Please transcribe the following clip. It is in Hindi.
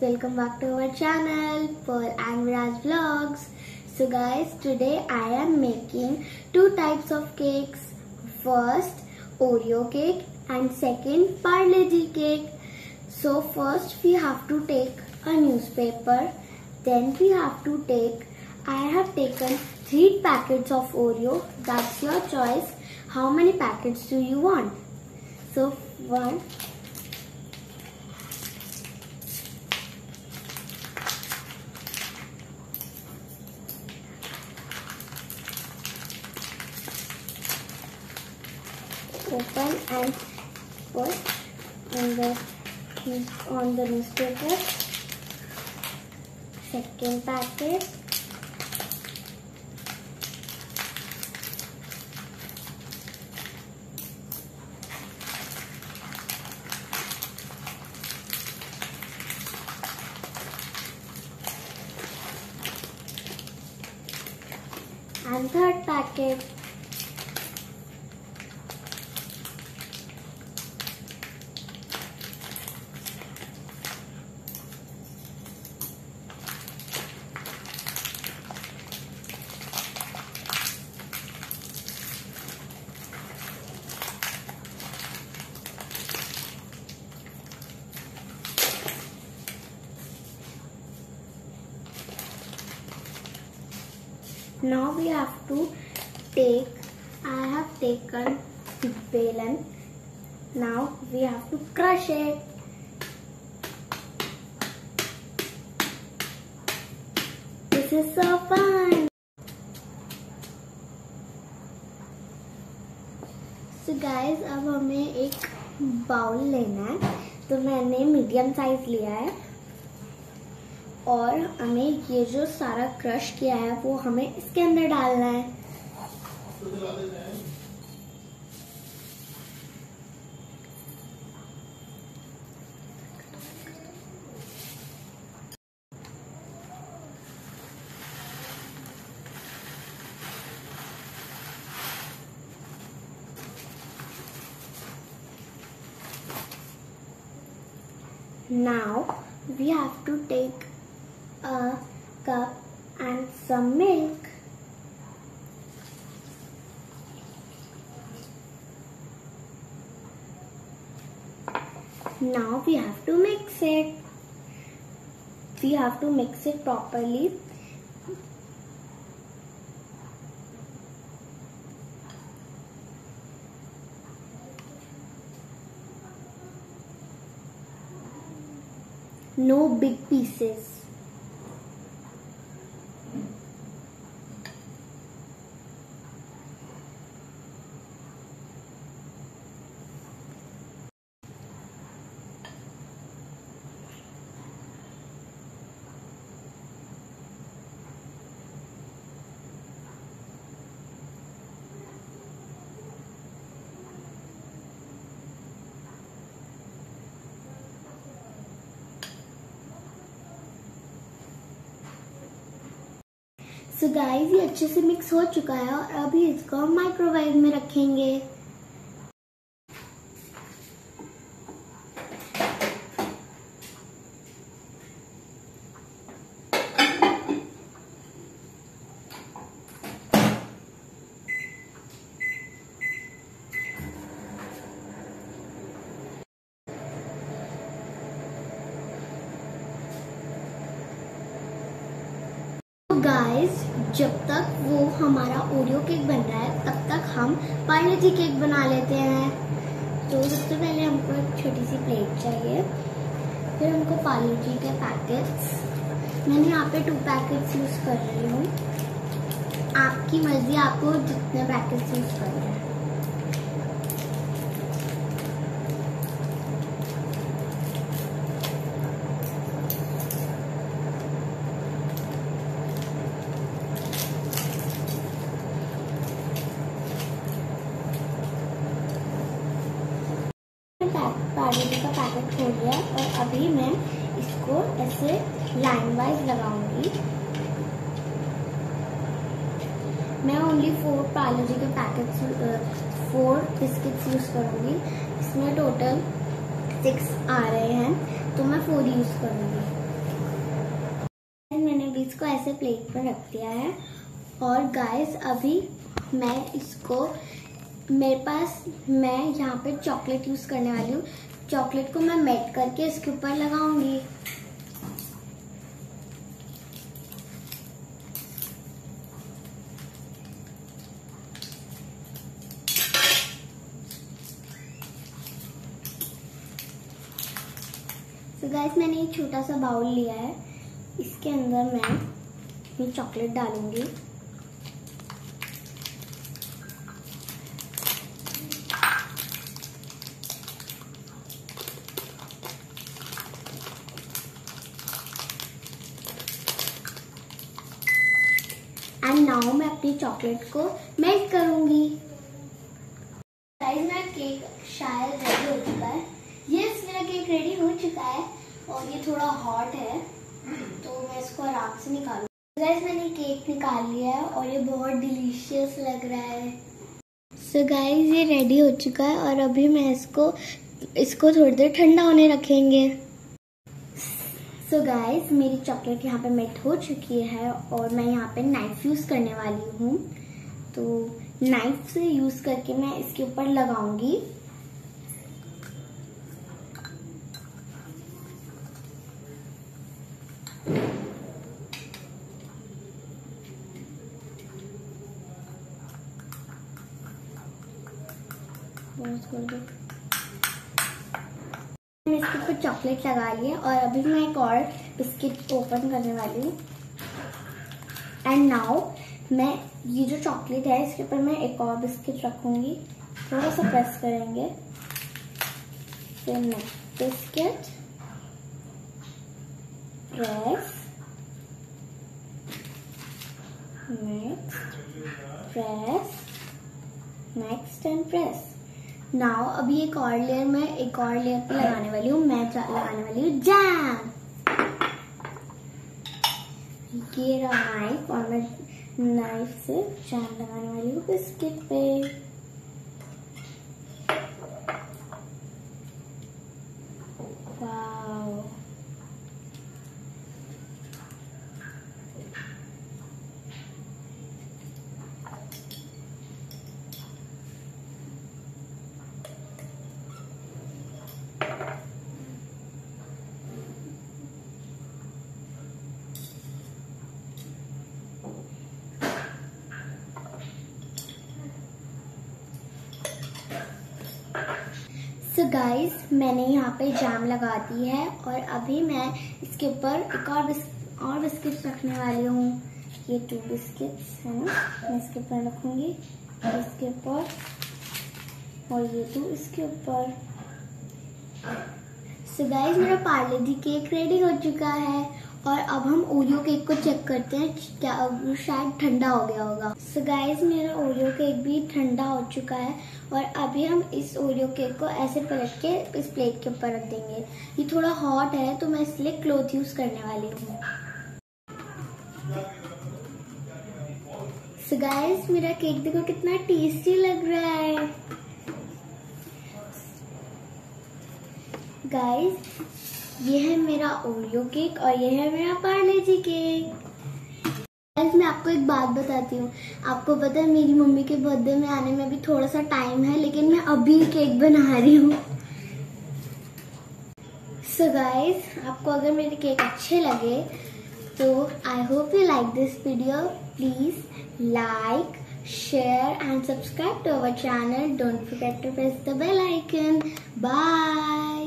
welcome back to our channel for Anviraj Vlogs. So guys, today I am making two types of cakes. First Oreo cake and second Parle cake. So first we have to take a newspaper. Then we have to take, I have taken three packets of Oreo. That's your choice. How many packets do you want? So one, open and put on the on the newspaper. Second packet. And third packet. Now we have to take, I have taken balan. Now we have to crush it. This is so fun. So guys अब हमें एक बाउल लेना है तो मैंने मीडियम साइज़ लिया है और हमें ये जो सारा क्रश किया है, वो हमें इसके अंदर डालना है। Now, we have to take a cup and some milk. Now we have to mix it. We have to mix it properly. No big pieces. So so guys ये अच्छे से मिक्स हो चुका है और अभी इसको हम माइक्रोवेव में रखेंगे। गाइस जब तक वो हमारा ओरियो केक बन रहा है, तब तक हम पायलटी केक बना लेते हैं। तो सबसे तो पहले हमको एक छोटी सी प्लेट चाहिए। फिर हमको पायलटी के पैकेट्स मैंने यहाँ पे टू पैकेट्स यूज़ कर रही हूँ। आपकी मर्ज़ी, आपको जितने पैकेट्स यूज़ करना है पार्ले का पैकेट खोल लिया और अभी मैं इसको ऐसे लाइन वाइज लगाऊँगी। मैं ओनली फोर पार्ले के पैकेट्स फोर बिस्किट्स यूज़ करूँगी। इसमें टोटल सिक्स आ रहे हैं तो मैं फोर यूज़ करूँगी। ऐसे प्लेट पर रख दिया है। और गाइस अभी मैं इसको मेरे पास, मैं यहाँ पे चॉकलेट यूज़ करने वाली हूँ। चॉकलेट को मैं मेल्ट करके इसके ऊपर लगाऊँगी। तो गैस मैंने एक छोटा सा बाउल लिया है। इसके अंदर मैं ये चॉकलेट डालूँगी एंड अपनी चॉकलेट को मेल्ट करूँगी। मेरा केक शायद रेडी हो चुका है। यस मेरा केक रेडी हो चुका है और ये थोड़ा हॉट है तो मैं इसको आराम से निकालू गाइस मैंने केक निकाल लिया है और ये बहुत डिलीशियस लग रहा है। सो so गाइस ये रेडी हो चुका है और अभी मैं इसको इसको थोड़ी देर ठंडा होने रखेंगे। सो गाइस मेरी चॉकलेट यहाँ पे मेल्ट हो चुकी है और मैं यहाँ पे नाइफ यूज़ करने वाली हूँ। तो नाइफ से यूज़ करके मैं इसके ऊपर लगाऊँगी। मैंने इसके ऊपर चॉकलेट लगा ली है और अभी मैं एक और बिस्किट ओपन करने वाली हूँ। एंड नाउ मैं ये जो चॉकलेट है, इसके ऊपर मैं एक और बिस्किट रखूँगी। थोड़ा सा प्रेस करेंगे। फिर next biscuit press next press next and press now, अभी एक और लेयर में, एक और लेयर पे लगाने वाली हूँ, मैं लगाने वाली हूँ जैम ये रहा नाइफ और मैं नाइफ से जैम लगाने वाली हूँ बिस्किट पे। सो so गाइस मैंने यहाँ पे जाम लगा दी है और अभी मैं इसके ऊपर एक और बिस्क और बिस्किट रखने वाली हूँ। ये टू बिस्किट्स है, मैं इसके ऊपर रखूँगी। इसके ऊपर, और ये टू इसके ऊपर। सो गाइस मेरा पार्ले जी केक रेडी हो चुका है। और अब हम ओरियो केक को चेक करते हैं क्या शायद ठंडा हो गया होगा। सो so गाइस मेरा ओरियो केक भी ठंडा हो चुका है और अभी हम इस ओरियो केक को ऐसे पलट के इस प्लेट के ऊपर रख देंगे। ये थोड़ा हॉट है तो मैं इसलिए क्लोथ यूज़ करने वाली हूँ। सो गाइस मेरा केक देखो कितना टेस्टी लग रहा है। गाइस ये है मेरा ओरियो केक और ये है मेरा पार्ले जी केक गाइस मैं आपको एक बात बताती हूँ। आपको पता है, मेरी मम्मी के बर्थडे में आने में भी थोड़ा सा टाइम है, लेकिन मैं अभी केक बना रही हूँ। सो गाइस आपको अगर मेरे केक अच्छे लगे तो I hope you like this video please like share and subscribe to our channel. Don't forget to press the bell icon. Bye!